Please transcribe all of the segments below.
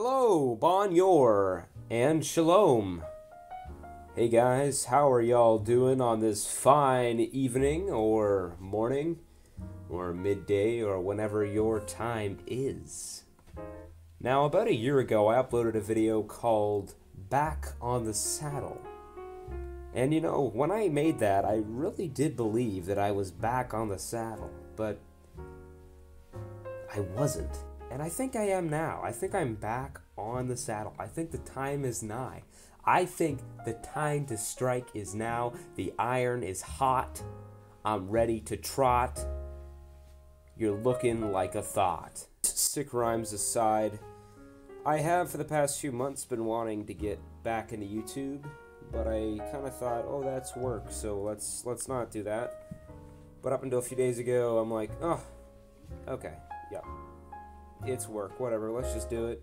Hello, Bonjour, and Shalom. Hey guys, how are y'all doing on this fine evening, or morning, or midday, or whenever your time is? Now, about a year ago, I uploaded a video called Back on the Saddle. And you know, when I made that, I really did believe that I was back on the saddle, but I wasn't. And I think I am now. I think I'm back on the saddle. I think the time is nigh. I think the time to strike is now. The iron is hot. I'm ready to trot. You're looking like a thought. Sick rhymes aside, I have for the past few months been wanting to get back into YouTube, but I kind of thought, oh, that's work, so let's let's not do that. But up until a few days ago, I'm like, oh, okay, yeah, it's work, whatever. Let's just do it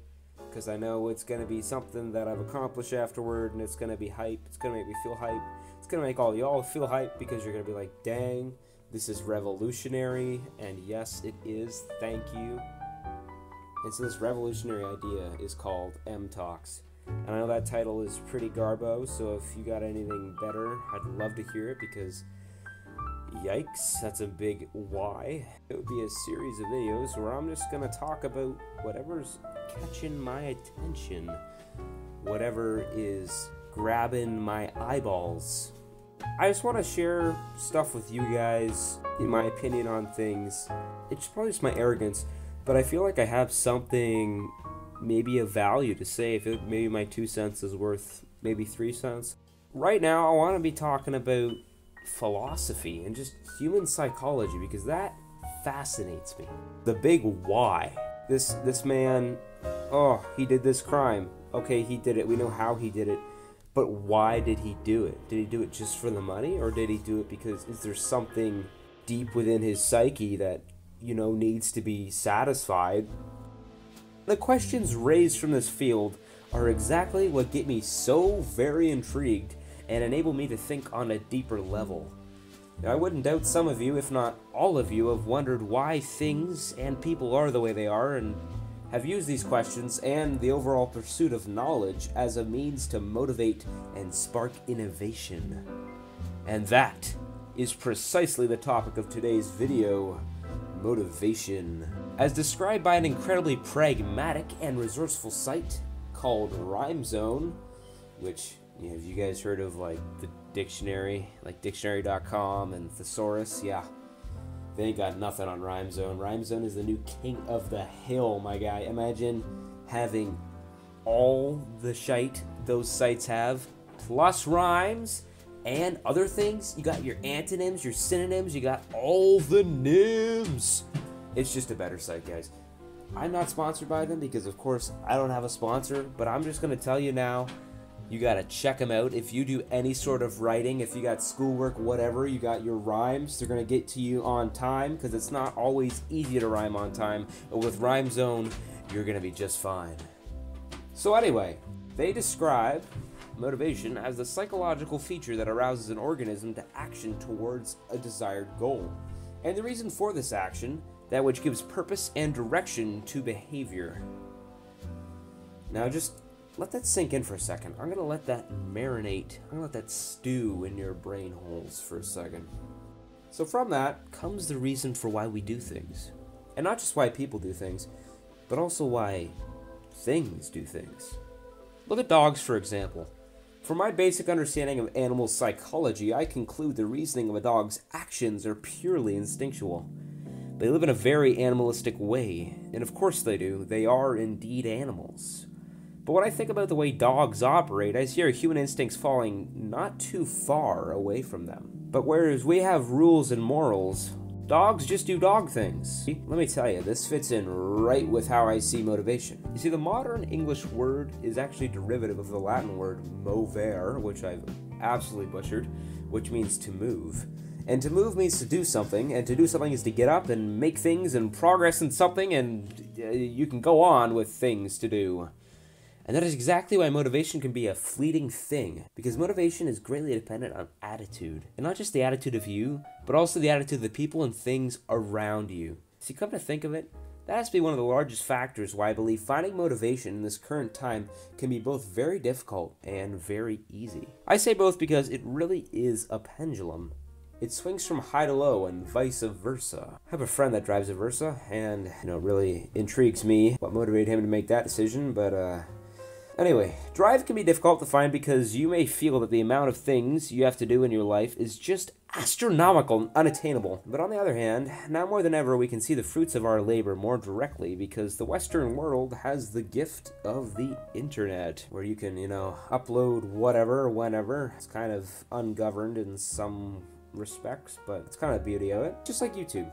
because I know it's gonna be something that I've accomplished afterward, and it's gonna be hype. It's gonna make me feel hype. It's gonna make all y'all feel hype because you're gonna be like, dang, this is revolutionary, and yes, it is. Thank you. And so this revolutionary idea is called M Talks. And I know that title is pretty garbo, so if you got anything better, I'd love to hear it because yikes, that's a big why. It would be a series of videos where I'm just gonna talk about whatever's catching my attention, whatever is grabbing my eyeballs. I just want to share stuff with you guys, in my opinion on things. It's probably just my arrogance, but I feel like I have something maybe a value to say. If maybe my two cents is worth maybe three cents. Right now, I want to be talking about philosophy and just human psychology because that fascinates me. The big why. This this man, oh, he did this crime. Okay, he did it. We know how he did it. But why did he do it? Did he do it just for the money or did he do it because is there something deep within his psyche that, you know, needs to be satisfied? The questions raised from this field are exactly what get me so very intrigued and enable me to think on a deeper level. Now, I wouldn't doubt some of you, if not all of you, have wondered why things and people are the way they are and have used these questions and the overall pursuit of knowledge as a means to motivate and spark innovation. And that is precisely the topic of today's video motivation. As described by an incredibly pragmatic and resourceful site called RhymeZone, which have you guys heard of like the dictionary, like dictionary.com and thesaurus? Yeah. They ain't got nothing on RhymeZone. RhymeZone is the new king of the hill, my guy. Imagine having all the shite those sites have, plus rhymes and other things. You got your antonyms, your synonyms, you got all the nims. It's just a better site, guys. I'm not sponsored by them because, of course, I don't have a sponsor, but I'm just going to tell you now you gotta check them out. If you do any sort of writing, if you got schoolwork, whatever, you got your rhymes, they're gonna get to you on time because it's not always easy to rhyme on time. But with RhymeZone, you're gonna be just fine. So, anyway, they describe motivation as the psychological feature that arouses an organism to action towards a desired goal. And the reason for this action, that which gives purpose and direction to behavior. Now, just let that sink in for a second. I'm gonna let that marinate. I'm gonna let that stew in your brain holes for a second. So, from that comes the reason for why we do things. And not just why people do things, but also why things do things. Look at dogs, for example. From my basic understanding of animal psychology, I conclude the reasoning of a dog's actions are purely instinctual. They live in a very animalistic way, and of course they do. They are indeed animals. But when I think about the way dogs operate, I see our human instincts falling not too far away from them. But whereas we have rules and morals, dogs just do dog things. Let me tell you, this fits in right with how I see motivation. You see, the modern English word is actually derivative of the Latin word movere, which I've absolutely butchered, which means to move. And to move means to do something, and to do something is to get up and make things and progress in something, and uh, you can go on with things to do. And that is exactly why motivation can be a fleeting thing, because motivation is greatly dependent on attitude. And not just the attitude of you, but also the attitude of the people and things around you. See, come to think of it, That has to be one of the largest factors why I believe finding motivation in this current time can be both very difficult and very easy. I say both because it really is a pendulum. It swings from high to low and vice versa. I have a friend that drives a Versa, and you know, really intrigues me what motivated him to make that decision, but uh, Anyway, drive can be difficult to find because you may feel that the amount of things you have to do in your life is just astronomical and unattainable. But on the other hand, now more than ever, we can see the fruits of our labor more directly because the Western world has the gift of the internet, where you can, you know, upload whatever, whenever. It's kind of ungoverned in some respects, but it's kind of the beauty of it. Just like YouTube.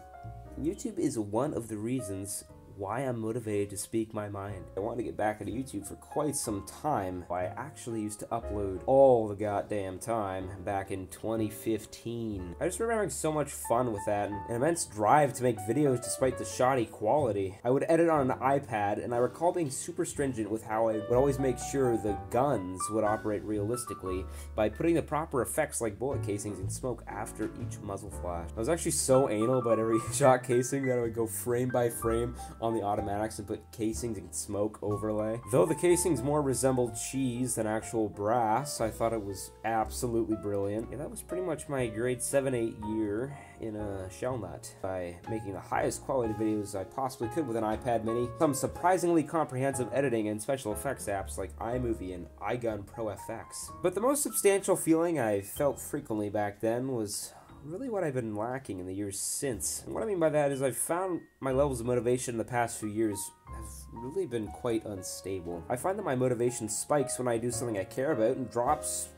YouTube is one of the reasons why I'm motivated to speak my mind. I wanted to get back into YouTube for quite some time. I actually used to upload all the goddamn time back in 2015. I just remember having so much fun with that and an immense drive to make videos despite the shoddy quality. I would edit on an iPad and I recall being super stringent with how I would always make sure the guns would operate realistically by putting the proper effects like bullet casings and smoke after each muzzle flash. I was actually so anal about every shot casing that I would go frame by frame on the automatics and put casings and smoke overlay. Though the casings more resembled cheese than actual brass, I thought it was absolutely brilliant. Yeah, that was pretty much my grade 7-8 year in a shell nut by making the highest quality videos I possibly could with an iPad mini, some surprisingly comprehensive editing and special effects apps like iMovie and iGun Pro FX. But the most substantial feeling I felt frequently back then was really what I've been lacking in the years since. And what I mean by that is I've found my levels of motivation in the past few years have really been quite unstable. I find that my motivation spikes when I do something I care about and drops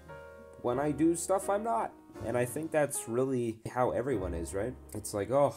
when I do stuff I'm not. And I think that's really how everyone is, right? It's like, oh,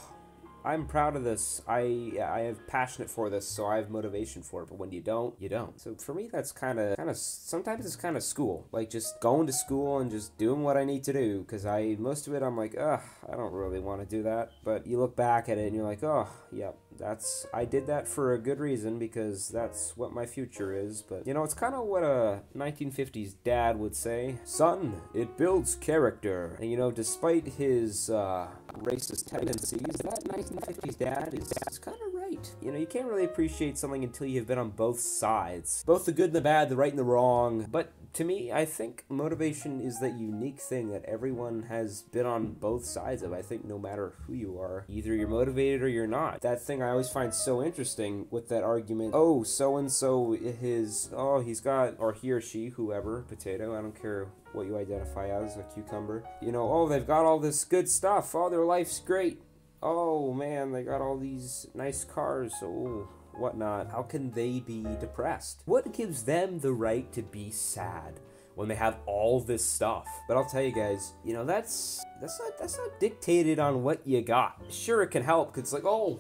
I'm proud of this. I I have passionate for this, so I have motivation for it. But when you don't, you don't. So for me, that's kind of kind of sometimes it's kind of school, like just going to school and just doing what I need to do. Because I most of it, I'm like, ugh, I don't really want to do that. But you look back at it and you're like, oh, yep, that's I did that for a good reason because that's what my future is. But you know, it's kind of what a 1950s dad would say, son. It builds character, and you know, despite his uh, racist tendencies, that 1950s dad is, is kind of right. You know, you can't really appreciate something until you've been on both sides, both the good and the bad, the right and the wrong. But to me, I think motivation is that unique thing that everyone has been on both sides of. I think no matter who you are, either you're motivated or you're not. That thing I always find so interesting with that argument. Oh, so and so, his oh he's got or he or she, whoever, potato. I don't care what you identify as, a cucumber. You know, oh they've got all this good stuff. Oh, their life's great. Oh man, they got all these nice cars. Oh, whatnot, how can they be depressed? What gives them the right to be sad? when they have all this stuff. But I'll tell you guys, you know, that's that's not that's not dictated on what you got. Sure it can help cuz it's like, "Oh,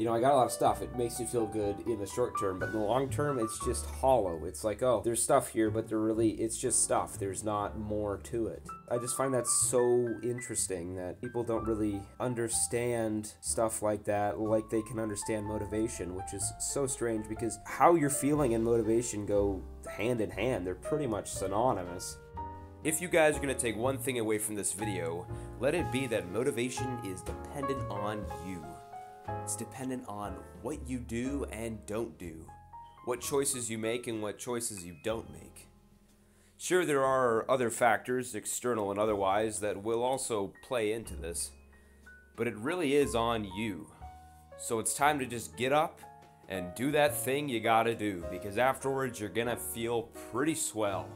you know, I got a lot of stuff. It makes you feel good in the short term, but in the long term, it's just hollow. It's like, oh, there's stuff here, but there really, it's just stuff. There's not more to it. I just find that so interesting that people don't really understand stuff like that like they can understand motivation, which is so strange because how you're feeling and motivation go hand in hand. They're pretty much synonymous. If you guys are going to take one thing away from this video, let it be that motivation is dependent on you. It's dependent on what you do and don't do, what choices you make and what choices you don't make. Sure, there are other factors, external and otherwise, that will also play into this, but it really is on you. So it's time to just get up and do that thing you gotta do, because afterwards you're gonna feel pretty swell.